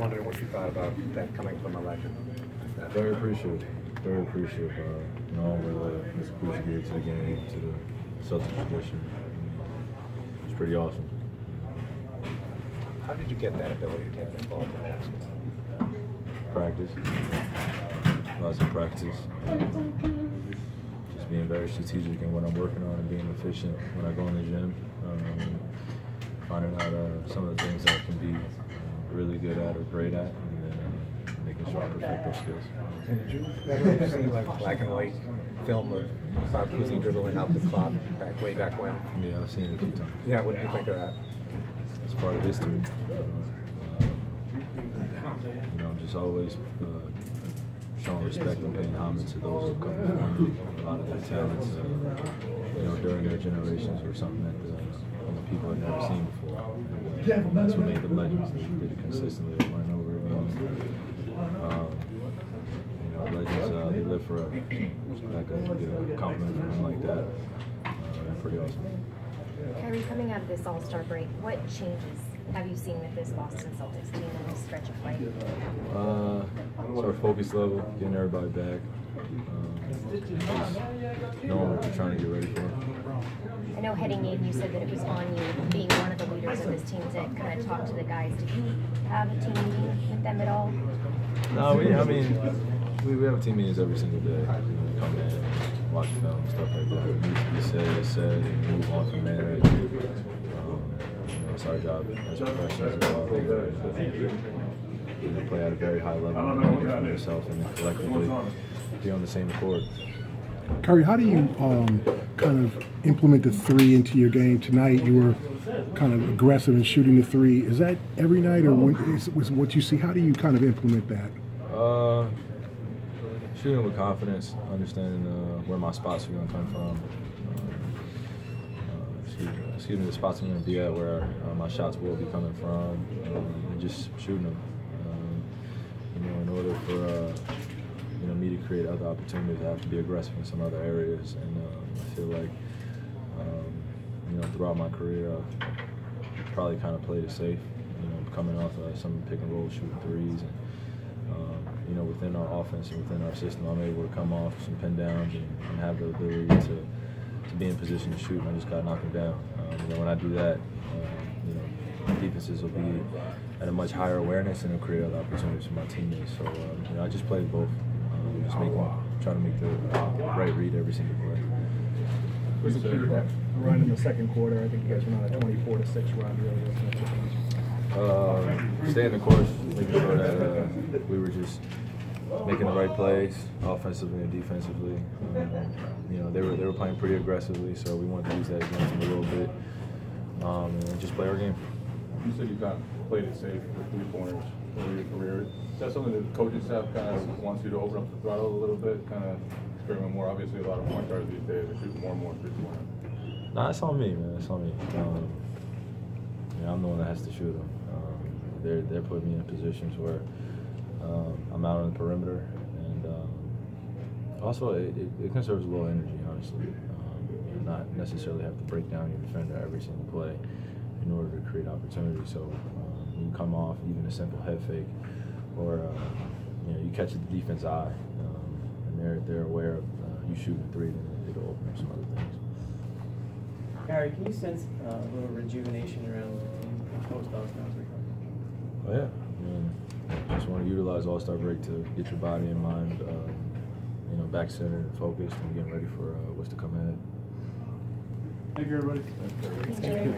wondering what you thought about that coming from a legend. Very appreciative. Very appreciative. Uh, you know, uh, Mr. Cousy to the game, to the Celtics tradition. It's pretty awesome. How did you get that ability to get involved in basketball? Practice. Lots of practice. Just being very strategic in what I'm working on and being efficient when I go in the gym. Um, finding out uh, some of the things that can be really good at or great at, and then uh, making sure I perfect those skills. And did you ever see like black and white film of Bob Cousy dribbling out the clock back way back when? Yeah, I've seen it a few times. Yeah, what do you think of that? It's part of history. Uh, you know, just always uh, showing respect and paying homage to those who come before. A lot of their talents, uh, you know, during their generations were something that uh, you know, people had never seen before. And that's what made them legends. They did it consistently over and over again. Um, you know, legends, uh, they live forever. So a compliment like that. Uh, pretty awesome. Kyrie, coming out of this All-Star break, what changes have you seen with this Boston Celtics team in this stretch of play? Uh, sort of focus level, getting everybody back. Um, knowing what you're trying to get ready for. I know heading in, you said that it was on you, being one of the leaders of this team, to kind of talk to the guys. Did you have a team meeting with them at all? No, we, I mean, we, we have team meetings every single day. You know, come in, watch film, stuff like that. What needs to be said is said, and move on from there. Um, you know, it's our job as professionals to go out there you know, play at a very high level, learn from yourself, and collectively be on the same accord. Kyrie, how do you um, kind of implement the three into your game tonight? You were kind of aggressive in shooting the three. Is that every night, or when, is, was what you see? How do you kind of implement that? Uh, shooting with confidence, understanding uh, where my spots are going to come from. Uh, excuse, me, excuse me, the spots I'm going to be at, where uh, my shots will be coming from, um, and just shooting them. Um, you know, in order for uh, you know me to create other opportunities, I have to be aggressive in some other areas, and um, I feel like um, you know throughout my career, I've probably kind of played it safe. You know, coming off of some pick and roll, shooting threes, and um, you know, within our offense and within our system, I'm able to come off some pin downs and, and have the ability to, to be in position to shoot. And I just got to knock them down. Um, you know, when I do that, uh, you know, defenses will be at a much higher awareness and it'll create other opportunities for my teammates. So, um, you know, I just played both. Um, just making, trying to make the uh, right read every single play. Was it that run in the second quarter? I think you guys went on a 24 to six run. Really, wasn't it? Uh, staying the course, making sure that uh, we were just making the right plays, offensively and defensively. Um, you know, they were they were playing pretty aggressively, so we wanted to use that against them a little bit um, and just play our game. You said you got played it safe with three pointers over your career. Is that something that the coaching staff kind of wants you to open up the throttle a little bit, kind of experiment more? Obviously, a lot of point guards these days are shooting more and more three pointers. Nah, it's on me, man. It's on me. Um, I'm the one that has to shoot them. Um, they're they're putting me in positions where um, I'm out on the perimeter, and um, also it, it, conserves a little energy, honestly. Um, and not necessarily have to break down your defender every single play in order to create opportunity. So um, you come off even a simple head fake, or uh, you know you catch the defense eye, um, and they're they're aware of uh, you shooting three, then it'll open up some other things. Harry, can you sense uh, a little rejuvenation around the team post All-Star break? Oh yeah, I mean, just want to utilize All Star break to get your body and mind, um, you know, back centered and focused, and getting ready for uh, what's to come ahead. Thank you, everybody. Thank you.